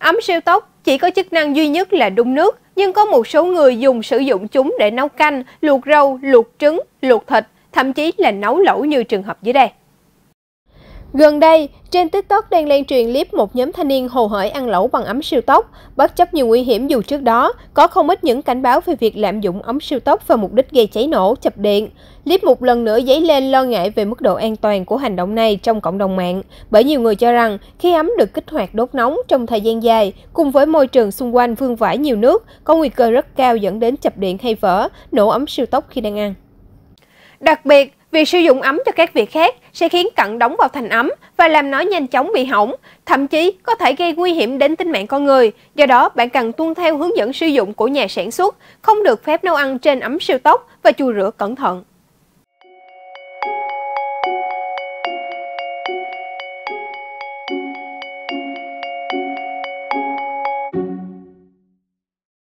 Ấm siêu tốc chỉ có chức năng duy nhất là đun nước, nhưng có một số người dùng sử dụng chúng để nấu canh, luộc rau, luộc trứng, luộc thịt, thậm chí là nấu lẩu như trường hợp dưới đây. Gần đây, trên TikTok đang lan truyền clip một nhóm thanh niên hồ hởi ăn lẩu bằng ấm siêu tốc, bất chấp nhiều nguy hiểm dù trước đó có không ít những cảnh báo về việc lạm dụng ấm siêu tốc vào mục đích gây cháy nổ, chập điện. Clip một lần nữa dấy lên lo ngại về mức độ an toàn của hành động này trong cộng đồng mạng, bởi nhiều người cho rằng khi ấm được kích hoạt đốt nóng trong thời gian dài, cùng với môi trường xung quanh vương vãi nhiều nước, có nguy cơ rất cao dẫn đến chập điện hay vỡ, nổ ấm siêu tốc khi đang ăn. Đặc biệt, Việc sử dụng ấm cho các việc khác sẽ khiến cặn đóng vào thành ấm và làm nó nhanh chóng bị hỏng, thậm chí có thể gây nguy hiểm đến tính mạng con người. Do đó, bạn cần tuân theo hướng dẫn sử dụng của nhà sản xuất, không được phép nấu ăn trên ấm siêu tốc và chùi rửa cẩn thận.